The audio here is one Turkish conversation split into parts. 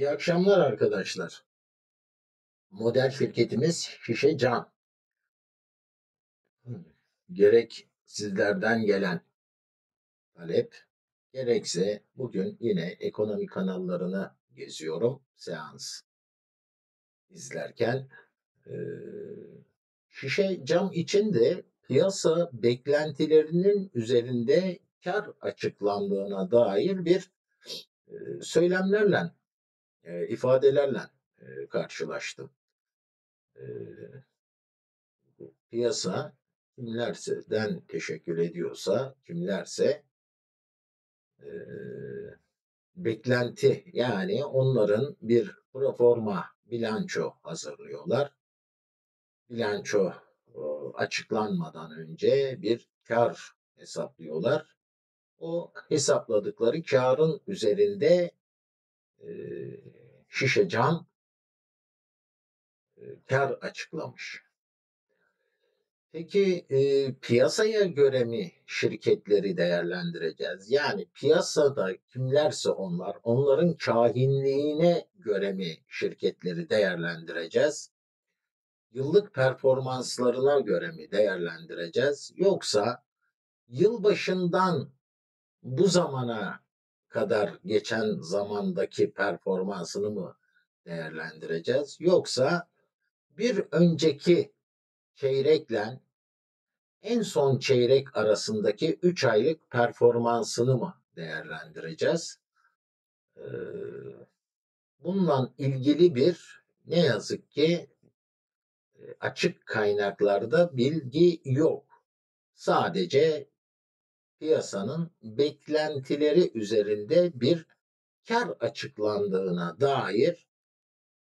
İyi akşamlar arkadaşlar. Model şirketimiz Şişe Can. Gerek sizlerden gelen talep, gerekse bugün yine ekonomi kanallarını geziyorum seans izlerken. Ee, şişe cam için de piyasa beklentilerinin üzerinde kar açıklandığına dair bir e, söylemlerle e, ifadelerle e, karşılaştım. E, piyasa kimlerse teşekkür ediyorsa, kimlerse e, beklenti yani onların bir proforma bilanço hazırlıyorlar. Bilanço açıklanmadan önce bir kar hesaplıyorlar. O hesapladıkları karın üzerinde şişe cam kar açıklamış. Peki e, piyasaya göre mi şirketleri değerlendireceğiz? Yani piyasada kimlerse onlar, onların kahinliğine göre mi şirketleri değerlendireceğiz? Yıllık performanslarına göre mi değerlendireceğiz? Yoksa yılbaşından bu zamana kadar geçen zamandaki performansını mı değerlendireceğiz? Yoksa bir önceki çeyrekle en son çeyrek arasındaki 3 aylık performansını mı değerlendireceğiz? Ee, bununla ilgili bir ne yazık ki e, açık kaynaklarda bilgi yok. Sadece piyasanın beklentileri üzerinde bir kar açıklandığına dair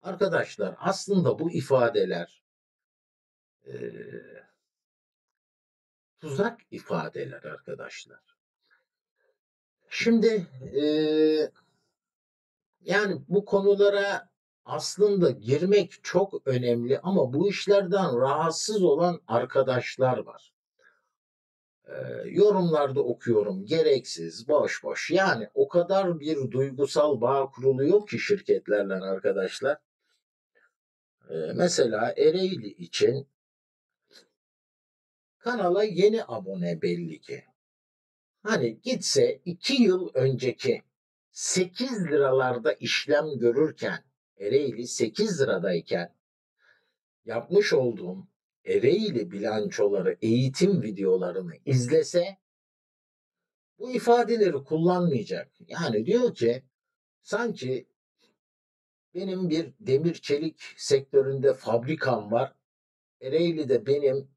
arkadaşlar aslında bu ifadeler e, tuzak ifadeler arkadaşlar. Şimdi e, yani bu konulara aslında girmek çok önemli ama bu işlerden rahatsız olan arkadaşlar var yorumlarda okuyorum gereksiz, boş boş. Yani o kadar bir duygusal bağ kuruluyor ki şirketlerle arkadaşlar. E, mesela Ereğli için kanala yeni abone belli ki. Hani gitse 2 yıl önceki 8 liralarda işlem görürken Ereğli 8 liradayken yapmış olduğum Ereğli bilançoları, eğitim videolarını izlese bu ifadeleri kullanmayacak. Yani diyor ki sanki benim bir demir çelik sektöründe fabrikam var. Ereğli'de benim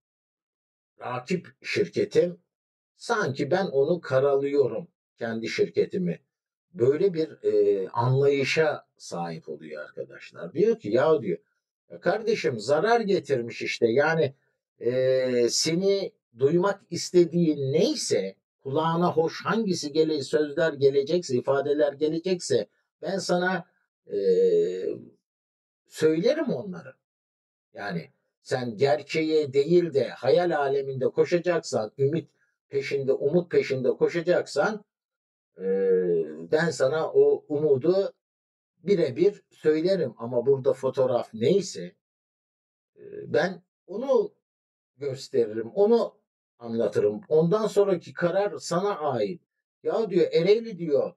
rakip şirketim. Sanki ben onu karalıyorum kendi şirketimi. Böyle bir e, anlayışa sahip oluyor arkadaşlar. Diyor ki ya diyor Kardeşim zarar getirmiş işte. Yani e, seni duymak istediğin neyse kulağına hoş hangisi gele, sözler gelecekse, ifadeler gelecekse ben sana e, söylerim onları. Yani sen gerçeğe değil de hayal aleminde koşacaksan, ümit peşinde, umut peşinde koşacaksan e, ben sana o umudu birebir söylerim ama burada fotoğraf neyse ben onu gösteririm, onu anlatırım. Ondan sonraki karar sana ait. Ya diyor Ereğli diyor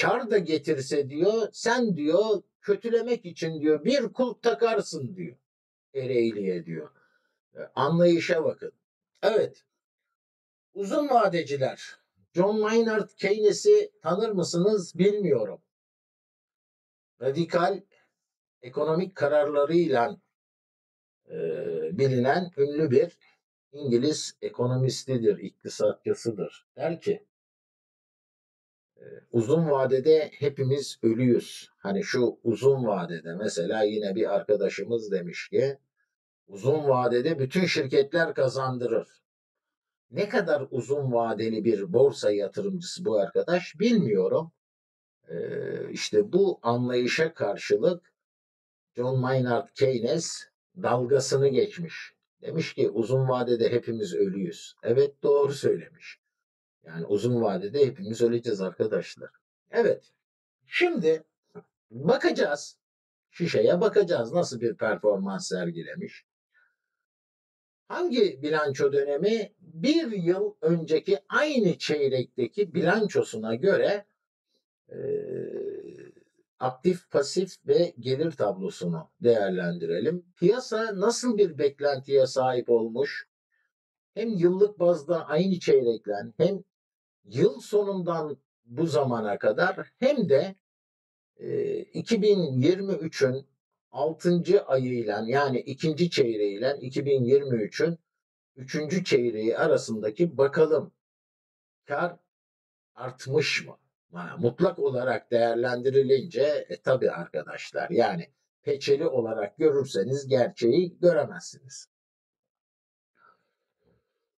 kar da getirse diyor sen diyor kötülemek için diyor bir kulp takarsın diyor Ereğli'ye diyor. Anlayışa bakın. Evet. Uzun vadeciler. John Maynard Keynes'i tanır mısınız bilmiyorum radikal ekonomik kararlarıyla e, bilinen ünlü bir İngiliz ekonomistidir, iktisatçısıdır. Der ki uzun vadede hepimiz ölüyüz. Hani şu uzun vadede mesela yine bir arkadaşımız demiş ki uzun vadede bütün şirketler kazandırır. Ne kadar uzun vadeli bir borsa yatırımcısı bu arkadaş bilmiyorum. İşte bu anlayışa karşılık John Maynard Keynes dalgasını geçmiş. Demiş ki uzun vadede hepimiz ölüyüz. Evet doğru söylemiş. Yani uzun vadede hepimiz öleceğiz arkadaşlar. Evet. Şimdi bakacağız. Şişeye bakacağız nasıl bir performans sergilemiş. Hangi bilanço dönemi bir yıl önceki aynı çeyrekteki bilançosuna göre aktif, pasif ve gelir tablosunu değerlendirelim. Piyasa nasıl bir beklentiye sahip olmuş? Hem yıllık bazda aynı çeyreklen hem yıl sonundan bu zamana kadar hem de e, 2023'ün 6. ayıyla yani ikinci çeyreğiyle 2023'ün 3. çeyreği arasındaki bakalım kar artmış mı? Mutlak olarak değerlendirilince e, tabii arkadaşlar yani peçeli olarak görürseniz gerçeği göremezsiniz.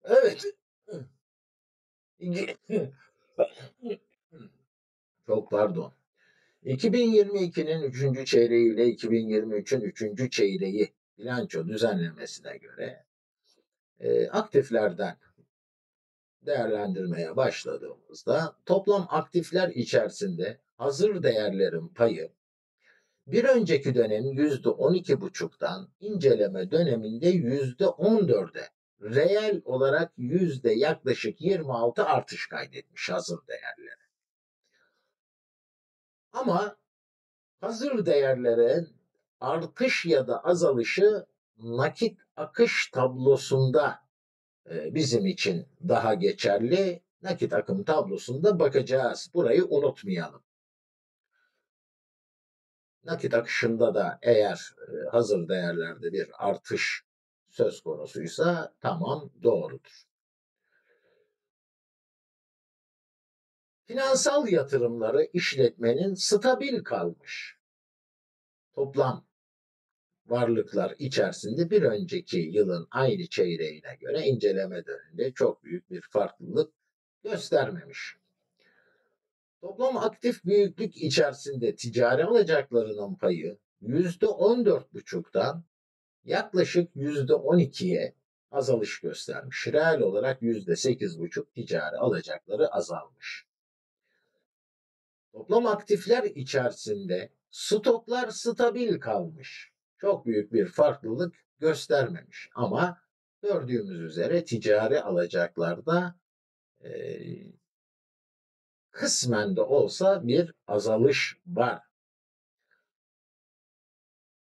Evet. Çok pardon. 2022'nin 3. çeyreği ile 2023'ün 3. çeyreği bilanço düzenlemesine göre e, aktiflerden değerlendirmeye başladığımızda toplam aktifler içerisinde hazır değerlerin payı bir önceki dönem yüzde on iki buçuktan inceleme döneminde yüzde on dörde reel olarak yüzde yaklaşık 26 artış kaydetmiş hazır değerleri. Ama hazır değerlerin artış ya da azalışı nakit akış tablosunda bizim için daha geçerli. Nakit akım tablosunda bakacağız. Burayı unutmayalım. Nakit akışında da eğer e, hazır değerlerde bir artış söz konusuysa tamam doğrudur. Finansal yatırımları işletmenin stabil kalmış. Toplam varlıklar içerisinde bir önceki yılın aynı çeyreğine göre inceleme döneminde çok büyük bir farklılık göstermemiş. Toplam aktif büyüklük içerisinde ticari alacaklarının payı %14,5'tan yaklaşık %12'ye azalış göstermiş. Reel olarak %8,5 ticari alacakları azalmış. Toplam aktifler içerisinde stoklar stabil kalmış çok büyük bir farklılık göstermemiş. Ama gördüğümüz üzere ticari alacaklarda e, kısmen de olsa bir azalış var.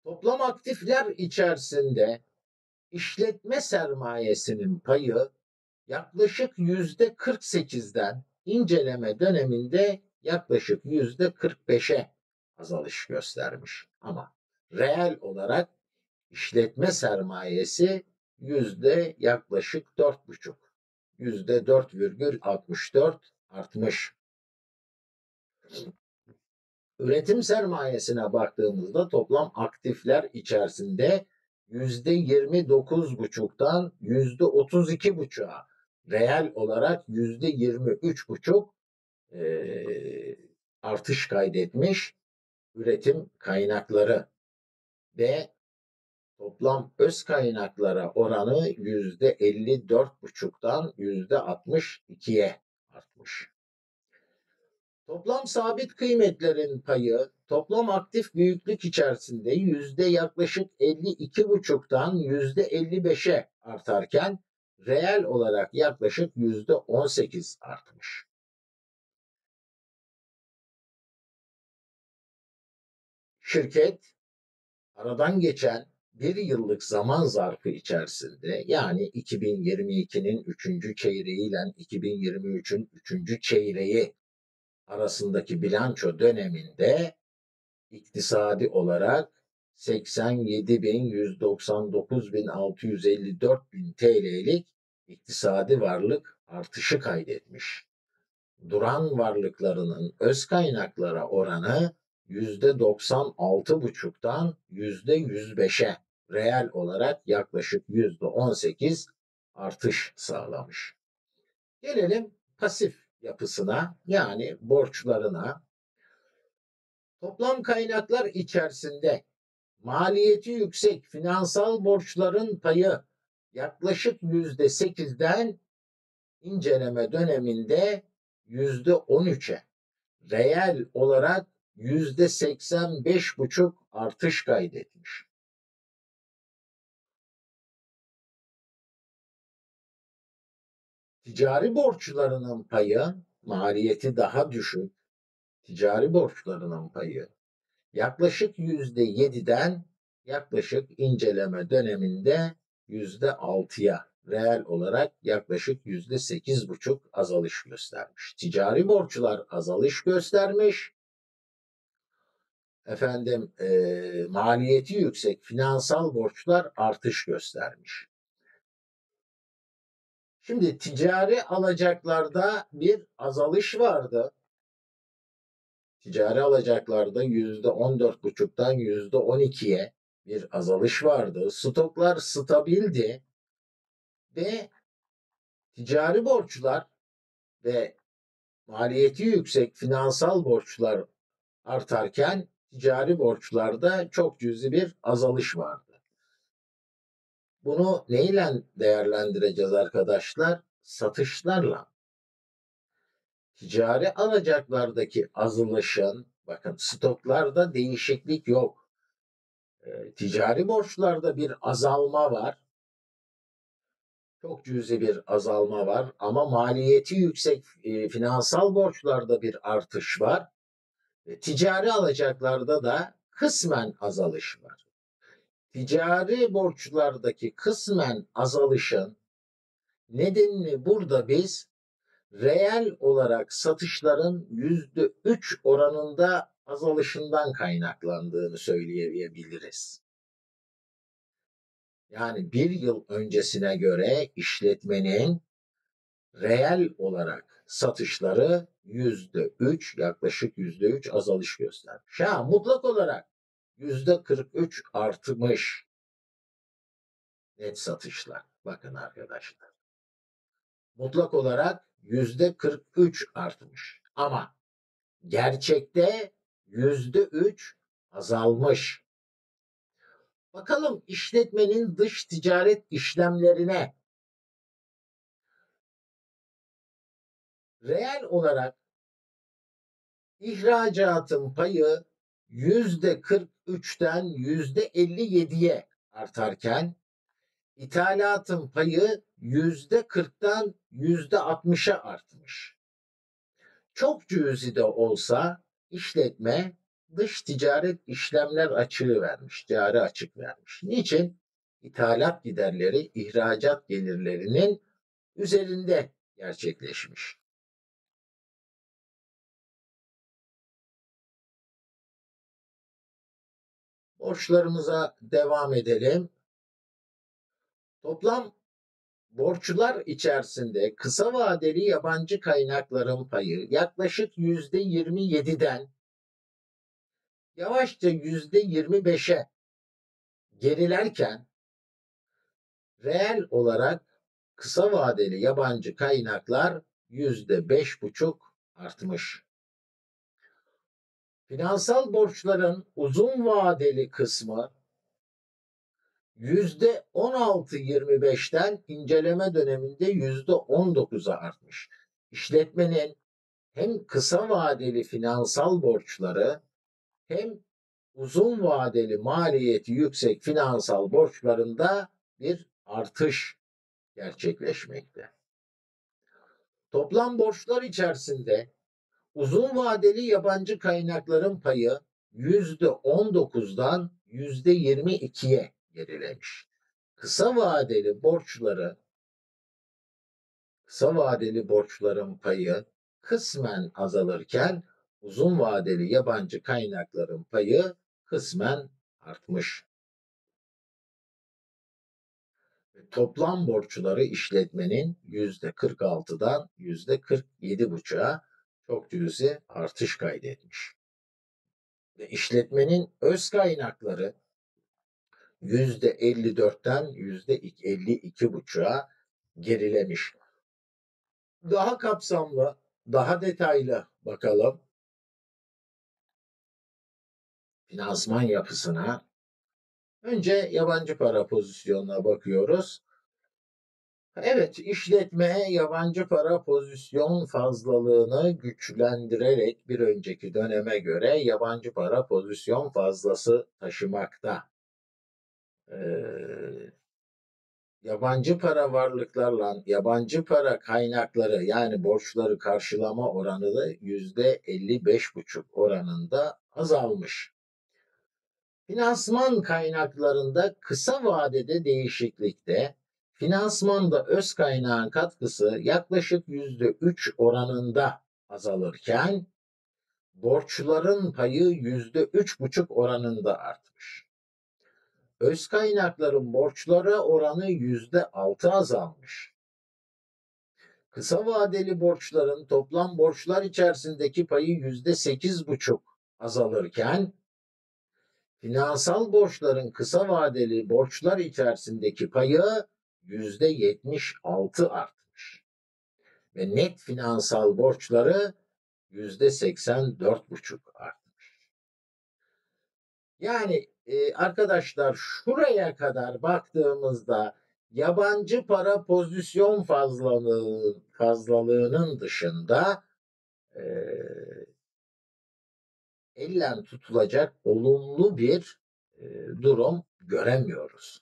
Toplam aktifler içerisinde işletme sermayesinin payı yaklaşık yüzde 48'den inceleme döneminde yaklaşık yüzde 45'e azalış göstermiş. Ama reel olarak işletme sermayesi yüzde yaklaşık dört buçuk. Yüzde dört virgül altmış dört artmış. Üretim sermayesine baktığımızda toplam aktifler içerisinde yüzde yirmi dokuz buçuktan yüzde otuz iki buçuğa reel olarak yüzde yirmi üç buçuk artış kaydetmiş üretim kaynakları ve toplam öz kaynaklara oranı yüzde 54,5'tan yüzde 62'ye artmış. Toplam sabit kıymetlerin payı toplam aktif büyüklük içerisinde yüzde yaklaşık 52,5'tan yüzde 55'e artarken reel olarak yaklaşık yüzde 18 artmış. Şirket aradan geçen bir yıllık zaman zarfı içerisinde yani 2022'nin 3. çeyreği ile 2023'ün 3. çeyreği arasındaki bilanço döneminde iktisadi olarak 87.199.654 bin TL'lik iktisadi varlık artışı kaydetmiş. Duran varlıklarının öz kaynaklara oranı %96,5'tan %105'e reel olarak yaklaşık %18 artış sağlamış. Gelelim pasif yapısına yani borçlarına. Toplam kaynaklar içerisinde maliyeti yüksek finansal borçların payı yaklaşık yüzde sekizden inceleme döneminde yüzde on üçe, reel olarak yüzde seksen beş buçuk artış kaydetmiş. Ticari borçlarının payı maliyeti daha düşük. Ticari borçlarının payı yaklaşık yüzde yediden yaklaşık inceleme döneminde yüzde altıya reel olarak yaklaşık yüzde sekiz buçuk azalış göstermiş. Ticari borçlar azalış göstermiş. Efendim e, maliyeti yüksek finansal borçlar artış göstermiş. Şimdi ticari alacaklarda bir azalış vardı. Ticari alacaklarda yüzde on dört buçuktan yüzde on ikiye bir azalış vardı. Stoklar stabildi ve ticari borçlar ve maliyeti yüksek finansal borçlar artarken ticari borçlarda çok cüzi bir azalış vardı. Bunu neyle değerlendireceğiz arkadaşlar? Satışlarla. Ticari alacaklardaki azalışın, bakın stoklarda değişiklik yok. E, ticari borçlarda bir azalma var. Çok cüzi bir azalma var ama maliyeti yüksek e, finansal borçlarda bir artış var. Ticari alacaklarda da kısmen azalış var ticari borçlardaki kısmen azalışın nedenini burada biz reel olarak satışların yüzde üç oranında azalışından kaynaklandığını söyleyebiliriz. Yani bir yıl öncesine göre işletmenin reel olarak satışları yüzde üç yaklaşık yüzde üç azalış göstermiş. Ha mutlak olarak yüzde 43 artmış net satışlar. Bakın arkadaşlar. Mutlak olarak yüzde 43 artmış. Ama gerçekte yüzde 3 azalmış. Bakalım işletmenin dış ticaret işlemlerine reel olarak ihracatın payı yüzde 43'ten yüzde 57'ye artarken ithalatın payı yüzde 40'tan yüzde 60'a artmış. Çok cüzi de olsa işletme dış ticaret işlemler açığı vermiş, cari açık vermiş. Niçin? İthalat giderleri ihracat gelirlerinin üzerinde gerçekleşmiş. Borçlarımıza devam edelim. Toplam borçlar içerisinde kısa vadeli yabancı kaynakların payı yaklaşık yüzde 27'den yavaşça yüzde 25'e gerilerken reel olarak kısa vadeli yabancı kaynaklar yüzde beş buçuk artmış. Finansal borçların uzun vadeli kısmı yüzde 16-25'ten inceleme döneminde yüzde 19'a artmış. İşletmenin hem kısa vadeli finansal borçları hem uzun vadeli maliyeti yüksek finansal borçlarında bir artış gerçekleşmekte. Toplam borçlar içerisinde Uzun vadeli yabancı kaynakların payı yüzde 19'dan yüzde 22'ye gerilemiş. Kısa vadeli borçları kısa vadeli borçların payı kısmen azalırken uzun vadeli yabancı kaynakların payı kısmen artmış. Toplam borçları işletmenin yüzde 46'dan yüzde 47,5'a çok cüzi artış kaydetmiş. Ve işletmenin öz kaynakları %54'ten %52,5'a gerilemiş. Daha kapsamlı, daha detaylı bakalım. finansman yapısına. Önce yabancı para pozisyonuna bakıyoruz. Evet, işletme yabancı para pozisyon fazlalığını güçlendirerek bir önceki döneme göre yabancı para pozisyon fazlası taşımakta. Ee, yabancı para varlıklarla yabancı para kaynakları yani borçları karşılama oranı da yüzde 55,5 oranında azalmış. Finansman kaynaklarında kısa vadede değişiklikte finansmanda öz kaynağın katkısı yaklaşık yüzde üç oranında azalırken borçların payı yüzde üç buçuk oranında artmış. Öz kaynakların borçlara oranı yüzde altı azalmış. Kısa vadeli borçların toplam borçlar içerisindeki payı yüzde sekiz buçuk azalırken finansal borçların kısa vadeli borçlar içerisindeki payı yüzde yetmiş altı artmış. Ve net finansal borçları yüzde seksen dört buçuk artmış. Yani e, arkadaşlar şuraya kadar baktığımızda yabancı para pozisyon fazlalığı, fazlalığının dışında e, ellen tutulacak olumlu bir e, durum göremiyoruz.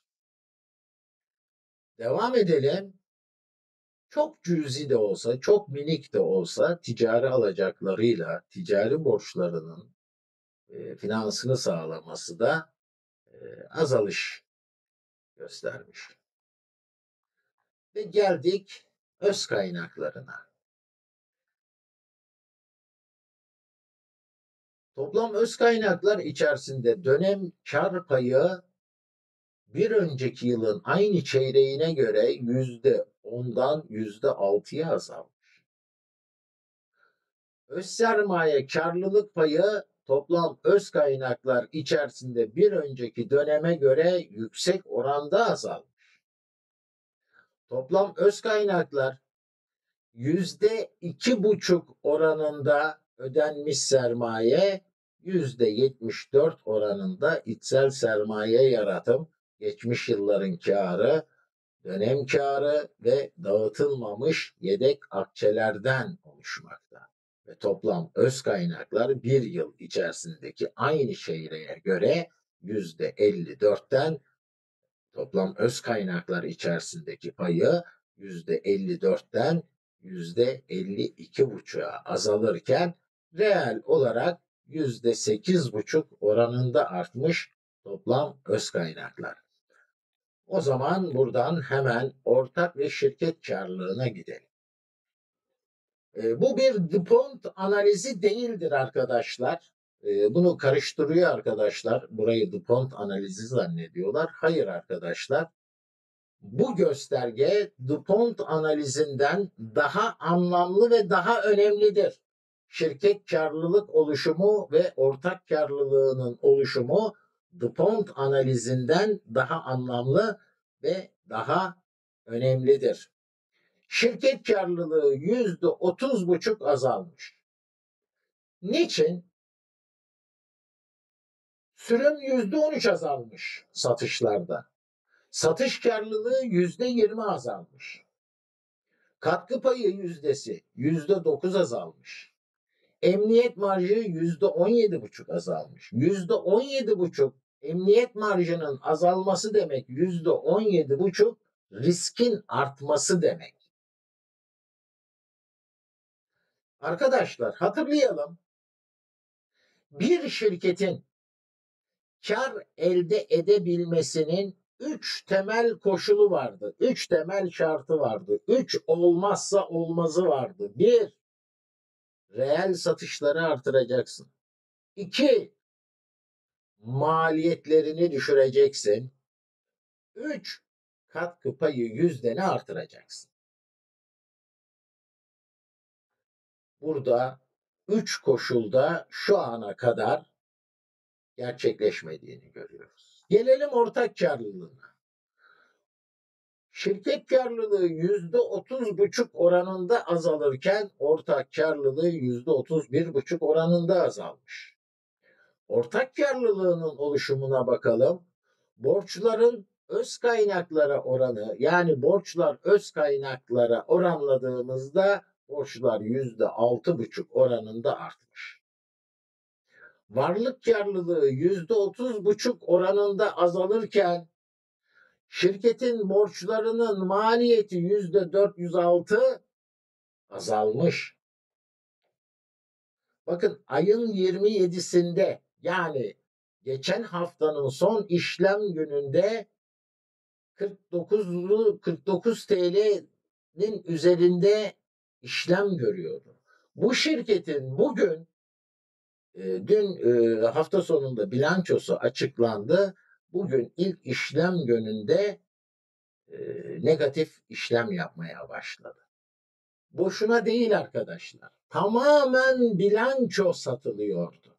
Devam edelim. Çok cüzi de olsa, çok minik de olsa ticari alacaklarıyla ticari borçlarının e, finansını sağlaması da e, azalış göstermiş. Ve geldik öz kaynaklarına. Toplam öz kaynaklar içerisinde dönem kar payı bir önceki yılın aynı çeyreğine göre yüzde ondan yüzde altıya azalmış. Öz sermaye karlılık payı toplam öz kaynaklar içerisinde bir önceki döneme göre yüksek oranda azalmış. Toplam öz kaynaklar yüzde iki buçuk oranında ödenmiş sermaye yüzde yetmiş dört oranında içsel sermaye yaratım geçmiş yılların karı, dönem karı ve dağıtılmamış yedek akçelerden oluşmakta. Ve toplam öz kaynaklar bir yıl içerisindeki aynı çeyreğe göre yüzde 54'ten toplam öz kaynaklar içerisindeki payı yüzde 54'ten yüzde 52,5'a azalırken reel olarak yüzde 8,5 oranında artmış toplam öz kaynaklar. O zaman buradan hemen ortak ve şirket karlılığına gidelim. E, bu bir DuPont analizi değildir arkadaşlar. E, bunu karıştırıyor arkadaşlar. Burayı DuPont analizi zannediyorlar. Hayır arkadaşlar. Bu gösterge DuPont analizinden daha anlamlı ve daha önemlidir. Şirket karlılık oluşumu ve ortak karlılığının oluşumu DuPont analizinden daha anlamlı ve daha önemlidir. Şirket karlılığı yüzde otuz buçuk azalmış. Niçin? Sürüm yüzde on üç azalmış satışlarda. Satış karlılığı yüzde yirmi azalmış. Katkı payı yüzdesi yüzde dokuz azalmış. Emniyet marjı yüzde on yedi buçuk azalmış. Yüzde on yedi buçuk emniyet marjının azalması demek yüzde on yedi buçuk riskin artması demek. Arkadaşlar hatırlayalım. Bir şirketin kar elde edebilmesinin üç temel koşulu vardı. Üç temel şartı vardı. Üç olmazsa olmazı vardı. Bir, reel satışları artıracaksın. İki, maliyetlerini düşüreceksin. Üç, katkı payı yüzdeni artıracaksın. Burada üç koşulda şu ana kadar gerçekleşmediğini görüyoruz. Gelelim ortak karlılığına. Şirket karlılığı yüzde otuz buçuk oranında azalırken ortak karlılığı yüzde otuz bir buçuk oranında azalmış. Ortak karlılığının oluşumuna bakalım. Borçların öz kaynaklara oranı yani borçlar öz kaynaklara oranladığımızda borçlar yüzde altı buçuk oranında artmış. Varlık karlılığı yüzde otuz buçuk oranında azalırken şirketin borçlarının maliyeti yüzde dört yüz altı azalmış. Bakın ayın 27'sinde yani geçen haftanın son işlem gününde 49'lu 49 TL'nin üzerinde işlem görüyordu. Bu şirketin bugün e, dün e, hafta sonunda bilançosu açıklandı. Bugün ilk işlem gününde e, negatif işlem yapmaya başladı. Boşuna değil arkadaşlar. Tamamen bilanço satılıyordu.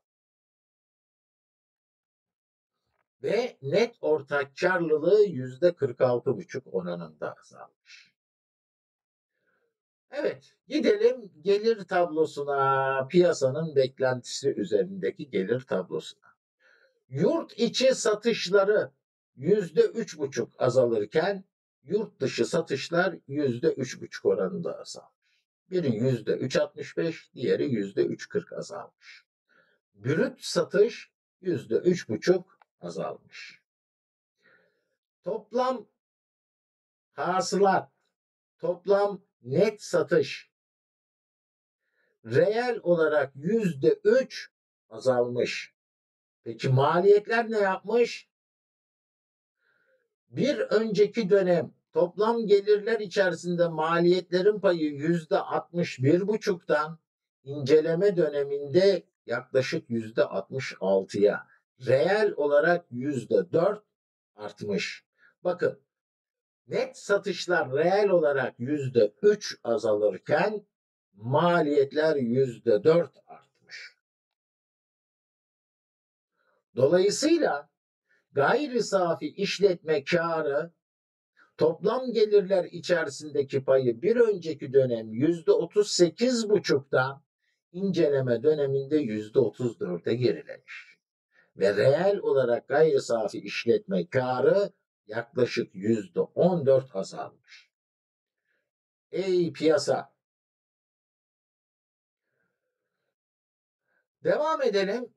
Ve net ortak karlılığı yüzde 46,5 oranında azalmış. Evet, gidelim gelir tablosuna, piyasanın beklentisi üzerindeki gelir tablosuna. Yurt içi satışları yüzde üç buçuk azalırken yurt dışı satışlar yüzde üç buçuk oranında azalmış. Biri yüzde üç altmış beş, diğeri yüzde üç kırk azalmış. Brüt satış yüzde üç buçuk azalmış. Toplam hasılat, toplam net satış reel olarak yüzde üç azalmış. Peki maliyetler ne yapmış? Bir önceki dönem toplam gelirler içerisinde maliyetlerin payı yüzde altmış bir buçuktan inceleme döneminde yaklaşık yüzde altmış altıya reel olarak yüzde dört artmış. Bakın net satışlar reel olarak yüzde üç azalırken maliyetler yüzde dört artmış. Dolayısıyla gayri safi işletme karı toplam gelirler içerisindeki payı bir önceki dönem yüzde otuz sekiz buçuktan inceleme döneminde yüzde otuz dörde gerilemiş. Ve reel olarak gayri safi işletme karı yaklaşık yüzde on dört azalmış. Ey piyasa! Devam edelim.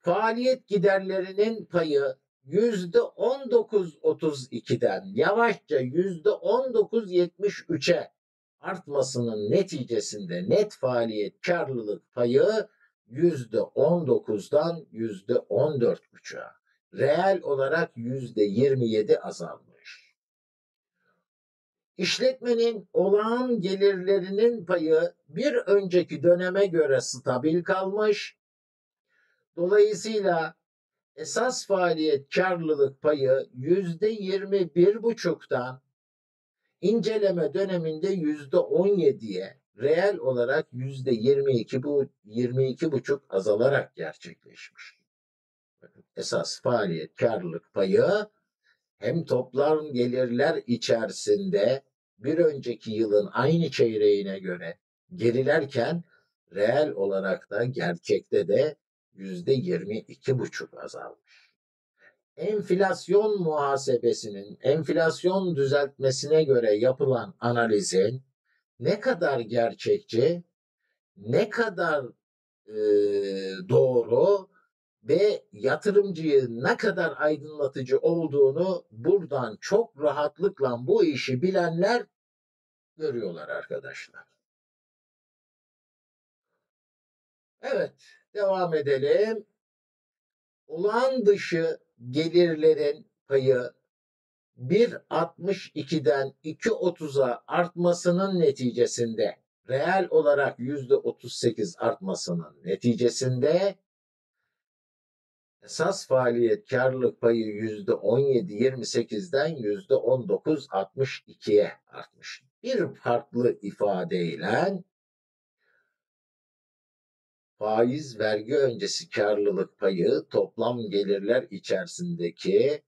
Faaliyet giderlerinin payı yüzde on dokuz otuz ikiden yavaşça yüzde on dokuz yetmiş üçe artmasının neticesinde net faaliyet karlılık payı yüzde on dokuzdan yüzde on dört buçuğa reel olarak yüzde 27 azalmış. İşletmenin olağan gelirlerinin payı bir önceki döneme göre stabil kalmış. Dolayısıyla esas faaliyet karlılık payı yüzde 21 buçuktan inceleme döneminde yüzde 17'ye reel olarak yüzde 22 bu 22 buçuk azalarak gerçekleşmiş esas faaliyet karlılık payı hem toplam gelirler içerisinde bir önceki yılın aynı çeyreğine göre gerilerken reel olarak da gerçekte de yüzde yirmi iki buçuk azalmış. Enflasyon muhasebesinin enflasyon düzeltmesine göre yapılan analizin ne kadar gerçekçi, ne kadar e, doğru ve yatırımcıyı ne kadar aydınlatıcı olduğunu buradan çok rahatlıkla bu işi bilenler görüyorlar arkadaşlar. Evet, devam edelim. Olağan dışı gelirlerin payı 1.62'den 2.30'a artmasının neticesinde reel olarak %38 artmasının neticesinde Esas faaliyet karlılık payı yüzde 17-28'den yüzde 19-62'ye artmış. Bir farklı ifadeyle faiz vergi öncesi karlılık payı toplam gelirler içerisindeki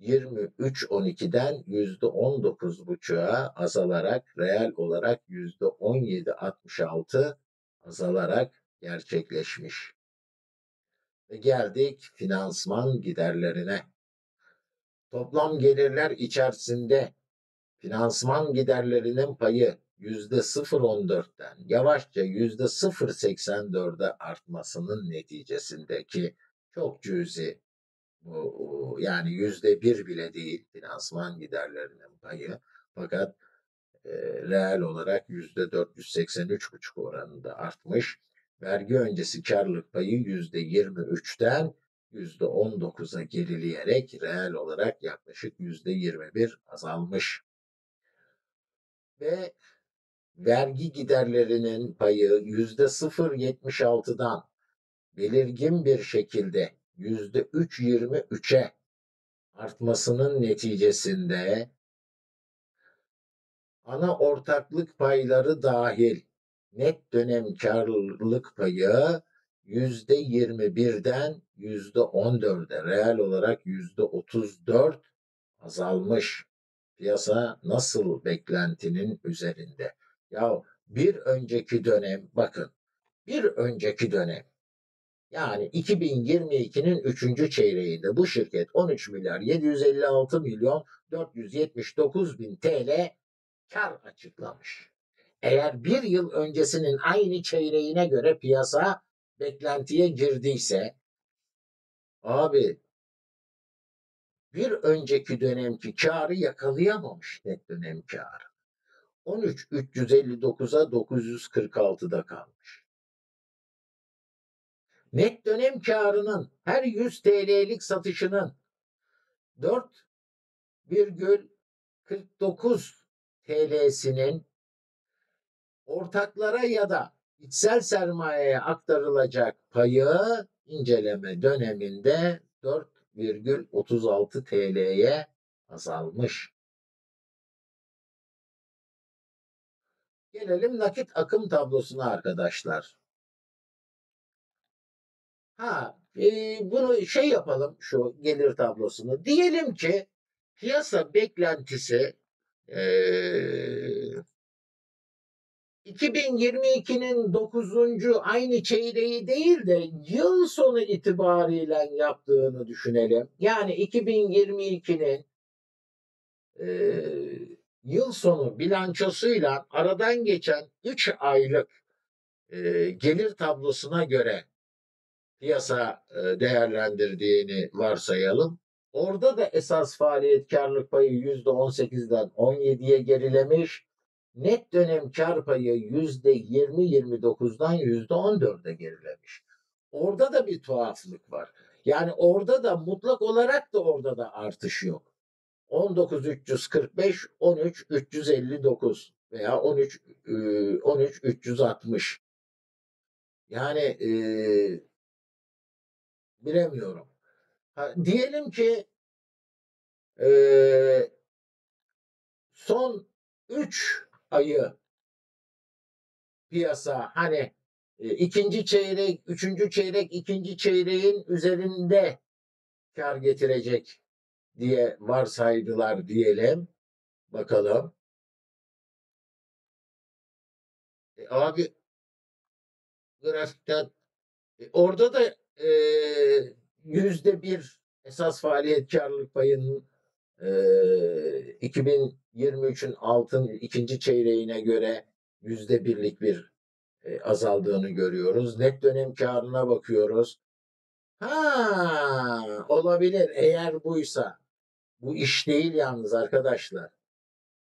23.12'den %19.5'a azalarak reel olarak %17.66 azalarak gerçekleşmiş. Ve geldik finansman giderlerine. Toplam gelirler içerisinde finansman giderlerinin payı yüzde 0.14'ten yavaşça yüzde 0.84'e artmasının neticesindeki çok cüzi yani yüzde bir bile değil finansman giderlerinin payı fakat e, reel olarak yüzde 483,5 oranında artmış. Vergi öncesi karlılık payı yüzde 23'ten yüzde 19'a gerileyerek reel olarak yaklaşık yüzde 21 azalmış. Ve vergi giderlerinin payı yüzde 0.76'dan belirgin bir şekilde 3.23'e artmasının neticesinde ana ortaklık payları dahil net dönem karlılık payı yüzde 21'den yüzde 14'e reel olarak yüzde 34 azalmış. Piyasa nasıl beklentinin üzerinde? Ya bir önceki dönem bakın bir önceki dönem yani 2022'nin 3. çeyreğinde bu şirket 13 milyar 756 milyon 479 bin TL kar açıklamış. Eğer bir yıl öncesinin aynı çeyreğine göre piyasa beklentiye girdiyse abi bir önceki dönemki karı yakalayamamış net dönem karı. 13 359'a 946'da kalmış. Net dönem karının her 100 TL'lik satışının 4,49 TL'sinin ortaklara ya da içsel sermayeye aktarılacak payı inceleme döneminde 4,36 TL'ye azalmış. Gelelim nakit akım tablosuna arkadaşlar. Ha, e, bunu şey yapalım şu gelir tablosunu. Diyelim ki piyasa beklentisi e, 2022'nin 9. aynı çeyreği değil de yıl sonu itibariyle yaptığını düşünelim. Yani 2022'nin e, yıl sonu bilançosuyla aradan geçen 3 aylık e, gelir tablosuna göre piyasa e, değerlendirdiğini varsayalım. Orada da esas faaliyet karlılık payı %18'den 17'ye gerilemiş. Net dönem kar payı %20-29'dan %14'e gerilemiş. Orada da bir tuhaflık var. Yani orada da mutlak olarak da orada da artış yok. 19345 13359 veya 13 13360. Yani e, bilemiyorum. Ha, diyelim ki e, son 3 ayı piyasa hani e, ikinci çeyrek, üçüncü çeyrek, ikinci çeyreğin üzerinde kar getirecek diye varsaydılar diyelim. Bakalım. E, abi grafikten e, orada da yüzde bir esas faaliyet karlılık payının e, 2023'ün altın ikinci çeyreğine göre yüzde birlik bir e, azaldığını görüyoruz. Net dönem karına bakıyoruz. Ha olabilir eğer buysa. Bu iş değil yalnız arkadaşlar.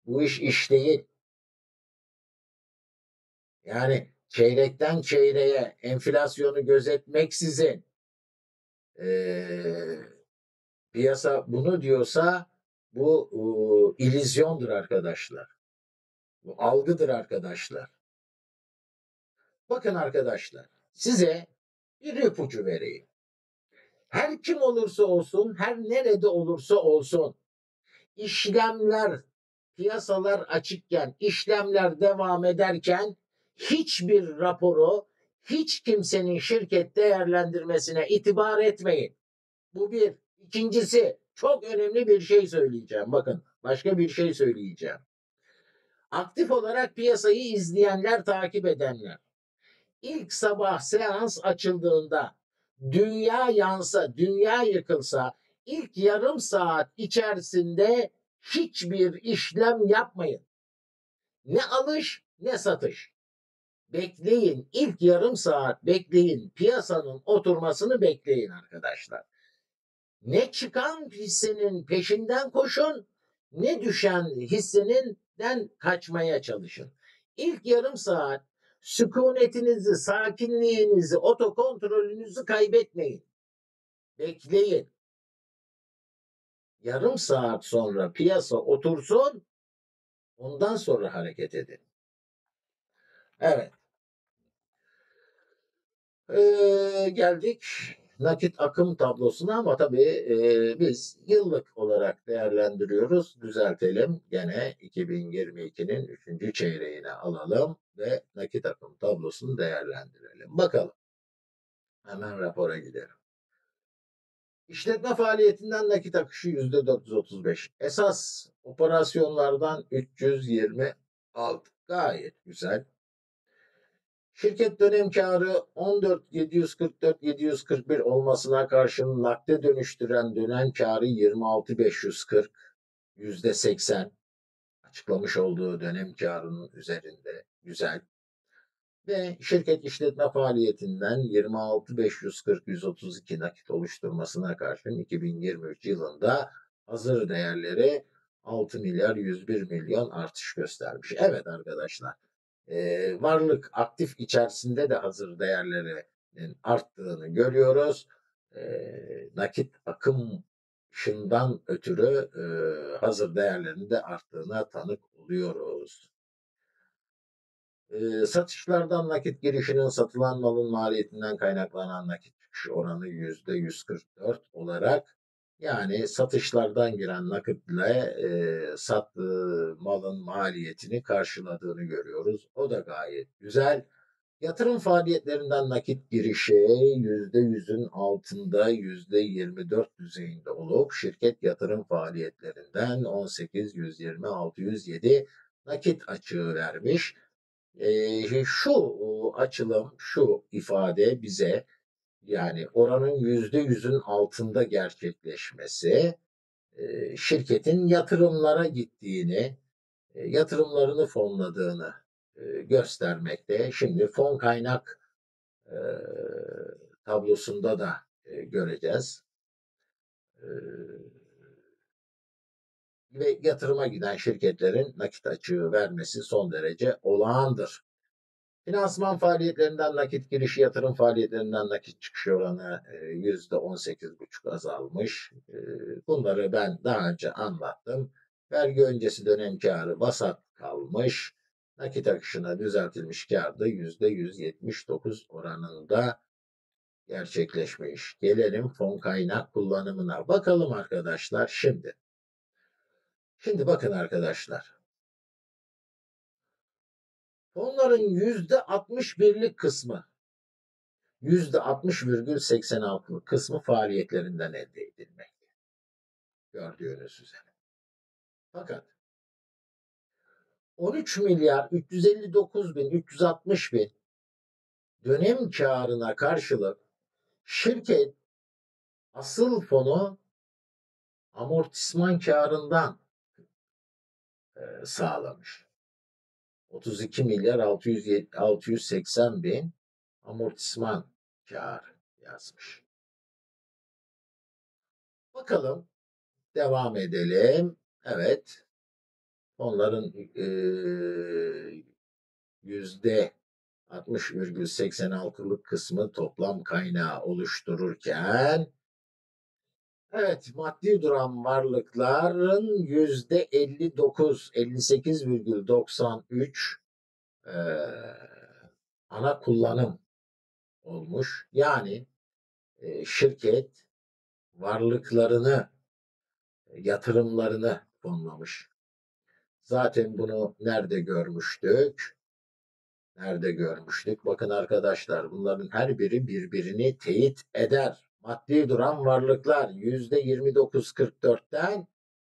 Bu iş iş değil. Yani çeyrekten çeyreğe enflasyonu gözetmeksizin e, piyasa bunu diyorsa bu e, ilizyondur arkadaşlar. Bu algıdır arkadaşlar. Bakın arkadaşlar size bir ipucu vereyim. Her kim olursa olsun, her nerede olursa olsun işlemler, piyasalar açıkken, işlemler devam ederken hiçbir raporu hiç kimsenin şirket değerlendirmesine itibar etmeyin. Bu bir. İkincisi çok önemli bir şey söyleyeceğim. Bakın başka bir şey söyleyeceğim. Aktif olarak piyasayı izleyenler, takip edenler. İlk sabah seans açıldığında dünya yansa, dünya yıkılsa ilk yarım saat içerisinde hiçbir işlem yapmayın. Ne alış ne satış. Bekleyin. ilk yarım saat bekleyin. Piyasanın oturmasını bekleyin arkadaşlar. Ne çıkan hissenin peşinden koşun ne düşen hisseninden kaçmaya çalışın. İlk yarım saat sükunetinizi, sakinliğinizi, otokontrolünüzü kaybetmeyin. Bekleyin. Yarım saat sonra piyasa otursun, ondan sonra hareket edin. Evet. Ee, geldik nakit akım tablosuna ama tabii e, biz yıllık olarak değerlendiriyoruz. Düzeltelim. Gene 2022'nin 3. çeyreğine alalım ve nakit akım tablosunu değerlendirelim. Bakalım. Hemen rapora gidelim. İşletme faaliyetinden nakit akışı %435. Esas operasyonlardan 326. Gayet güzel. Şirket dönem karı 14.744-741 olmasına karşın nakde dönüştüren dönem karı 26.540 yüzde 80 açıklamış olduğu dönem karının üzerinde güzel. Ve şirket işletme faaliyetinden 26.540-132 nakit oluşturmasına karşın 2023 yılında hazır değerleri 6 milyar 101 milyon artış göstermiş. Evet arkadaşlar varlık aktif içerisinde de hazır değerlerinin arttığını görüyoruz. E, nakit akımşından ötürü hazır değerlerinin de arttığına tanık oluyoruz. Satışlardan nakit girişinin satılan malın maliyetinden kaynaklanan nakit çıkış oranı yüzde 144 olarak yani satışlardan giren nakitle e, sattığı malın maliyetini karşıladığını görüyoruz. O da gayet güzel. Yatırım faaliyetlerinden nakit girişi %100'ün altında %24 düzeyinde olup şirket yatırım faaliyetlerinden 18, 120, 607 nakit açığı vermiş. E, şu açılım, şu ifade bize yani oranın yüzde yüzün altında gerçekleşmesi şirketin yatırımlara gittiğini, yatırımlarını fonladığını göstermekte. Şimdi fon kaynak tablosunda da göreceğiz. Ve yatırıma giden şirketlerin nakit açığı vermesi son derece olağandır. Finansman faaliyetlerinden nakit girişi, yatırım faaliyetlerinden nakit çıkış oranı yüzde 18,5 azalmış. Bunları ben daha önce anlattım. Vergi öncesi dönem karı vasat kalmış. Nakit akışına düzeltilmiş kar da yüzde 179 oranında gerçekleşmiş. Gelelim fon kaynak kullanımına. Bakalım arkadaşlar şimdi. Şimdi bakın arkadaşlar. Fonların yüzde 61'lik kısmı yüzde 60,86'lık kısmı faaliyetlerinden elde edilmekte. Gördüğünüz üzere. Fakat 13 milyar 359 bin 360 bin dönem karına karşılık şirket asıl fonu amortisman karından sağlamış. 32 milyar 600, 680 bin amortisman kar yazmış. Bakalım devam edelim. Evet onların yüzde 60,86'lık kısmı toplam kaynağı oluştururken Evet, maddi duran varlıkların yüzde 59, 58,93 e, ana kullanım olmuş. Yani e, şirket varlıklarını, yatırımlarını fonlamış. Zaten bunu nerede görmüştük? Nerede görmüştük? Bakın arkadaşlar bunların her biri birbirini teyit eder maddi duran varlıklar %29.44'ten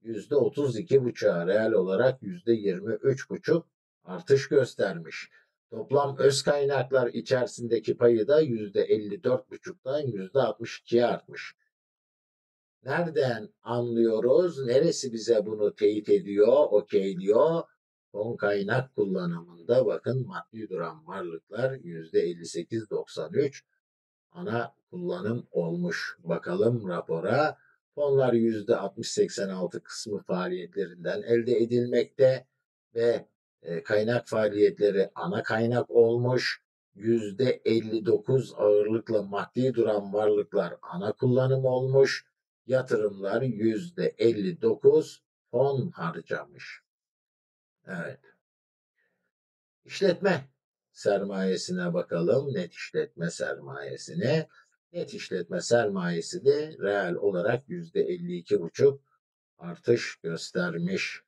%32.5'a reel olarak %23.5 artış göstermiş. Toplam öz kaynaklar içerisindeki payı da %54,5'dan %62'ye artmış. Nereden anlıyoruz? Neresi bize bunu teyit ediyor, okeyliyor? Fon kaynak kullanımında bakın maddi duran varlıklar %58.93 ana kullanım olmuş. Bakalım rapora. Fonlar %60-86 kısmı faaliyetlerinden elde edilmekte ve e, kaynak faaliyetleri ana kaynak olmuş. %59 ağırlıkla maddi duran varlıklar ana kullanım olmuş. Yatırımlar %59 fon harcamış. Evet. İşletme sermayesine bakalım. Net işletme sermayesine. Net işletme sermayesi de reel olarak %52,5 artış göstermiş.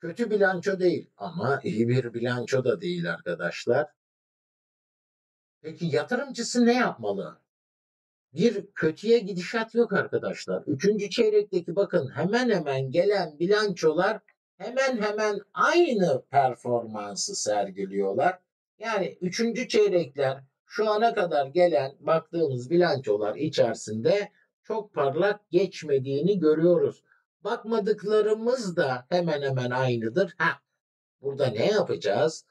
Kötü bilanço değil ama iyi bir bilanço da değil arkadaşlar. Peki yatırımcısı ne yapmalı? Bir kötüye gidişat yok arkadaşlar. Üçüncü çeyrekteki bakın hemen hemen gelen bilançolar hemen hemen aynı performansı sergiliyorlar. Yani üçüncü çeyrekler şu ana kadar gelen baktığımız bilançolar içerisinde çok parlak geçmediğini görüyoruz. Bakmadıklarımız da hemen hemen aynıdır. Ha, burada ne yapacağız?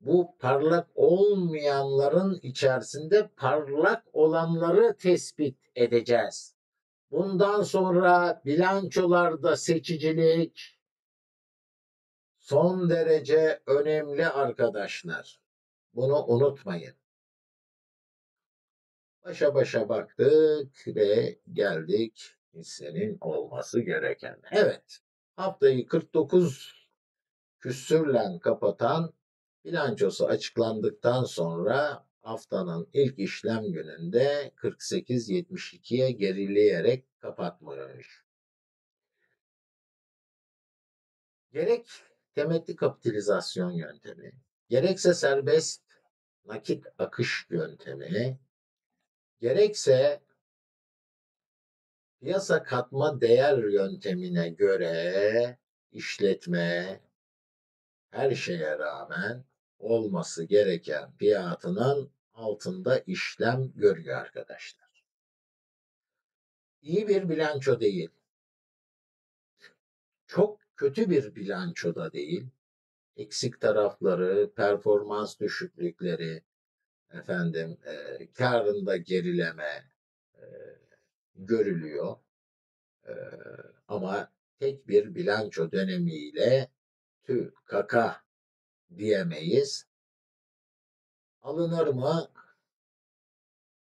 Bu parlak olmayanların içerisinde parlak olanları tespit edeceğiz. Bundan sonra bilançolarda seçicilik son derece önemli arkadaşlar. Bunu unutmayın. Başa başa baktık ve geldik hissenin olması gereken. Evet, haftayı 49 küsürle kapatan bilançosu açıklandıktan sonra haftanın ilk işlem gününde 48.72'ye gerileyerek kapatmış. Gerek temettü kapitalizasyon yöntemi, gerekse serbest nakit akış yöntemi, gerekse Piyasa katma değer yöntemine göre işletme her şeye rağmen olması gereken fiyatının altında işlem görüyor arkadaşlar. İyi bir bilanço değil. Çok kötü bir bilanço da değil. Eksik tarafları, performans düşüklükleri, efendim, e, karında gerileme, e, görülüyor. Ee, ama tek bir bilanço dönemiyle tü kaka diyemeyiz. Alınır mı?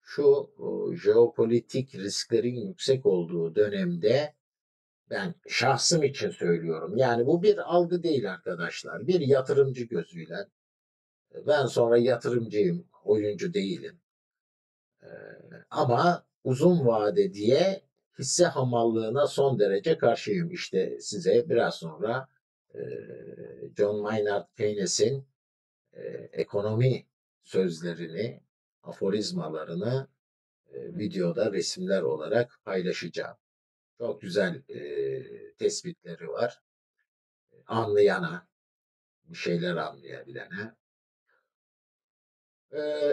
Şu jeopolitik risklerin yüksek olduğu dönemde ben şahsım için söylüyorum. Yani bu bir algı değil arkadaşlar. Bir yatırımcı gözüyle. Ben sonra yatırımcıyım, oyuncu değilim. Ee, ama uzun vade diye hisse hamallığına son derece karşıyım. İşte size biraz sonra e, John Maynard Keynes'in e, ekonomi sözlerini, aforizmalarını e, videoda resimler olarak paylaşacağım. Çok güzel e, tespitleri var. Anlayana, bir şeyler anlayabilene.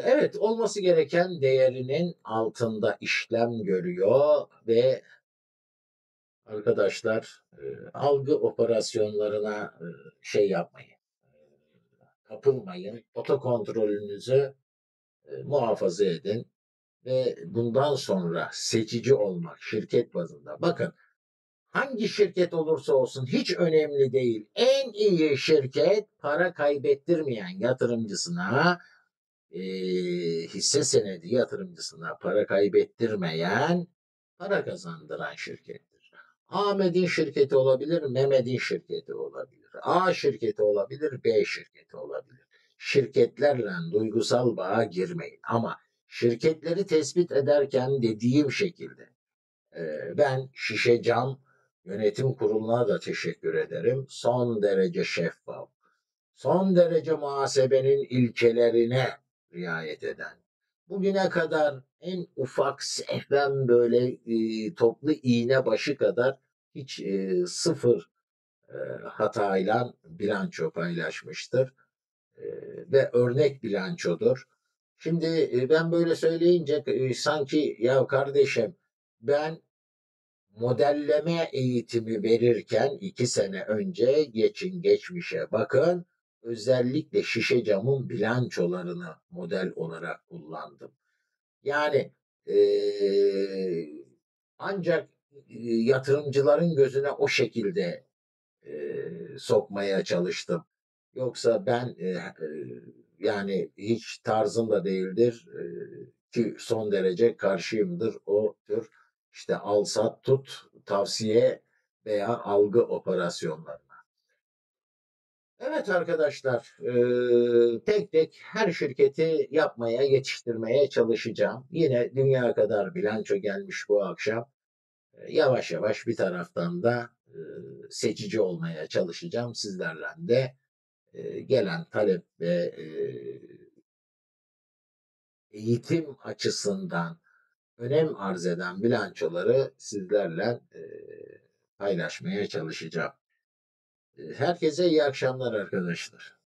Evet, olması gereken değerinin altında işlem görüyor ve arkadaşlar algı operasyonlarına şey yapmayın, kapılmayın, otokontrolünüzü muhafaza edin ve bundan sonra seçici olmak şirket bazında. Bakın hangi şirket olursa olsun hiç önemli değil. En iyi şirket para kaybettirmeyen yatırımcısına e, hisse senedi yatırımcısına para kaybettirmeyen, para kazandıran şirkettir. Ahmet'in şirketi olabilir, Mehmet'in şirketi olabilir. A şirketi olabilir, B şirketi olabilir. Şirketlerle duygusal bağa girmeyin. Ama şirketleri tespit ederken dediğim şekilde ben Şişe Cam Yönetim Kurulu'na da teşekkür ederim. Son derece şeffaf, son derece muhasebenin ilkelerine riayet eden, bugüne kadar en ufak sehven böyle e, toplu iğne başı kadar hiç e, sıfır e, hatayla bilanço paylaşmıştır. E, ve örnek bilançodur. Şimdi e, ben böyle söyleyince e, sanki ya kardeşim ben modelleme eğitimi verirken iki sene önce geçin geçmişe bakın özellikle şişe camın bilançolarını model olarak kullandım. Yani e, ancak e, yatırımcıların gözüne o şekilde e, sokmaya çalıştım. Yoksa ben e, e, yani hiç tarzım da değildir ki son derece karşıyımdır o tür işte al sat tut tavsiye veya algı operasyonlarına. Evet arkadaşlar, tek tek her şirketi yapmaya, yetiştirmeye çalışacağım. Yine dünya kadar bilanço gelmiş bu akşam. Yavaş yavaş bir taraftan da seçici olmaya çalışacağım. Sizlerle de gelen talep ve eğitim açısından önem arz eden bilançoları sizlerle paylaşmaya çalışacağım. Herkese iyi akşamlar arkadaşlar.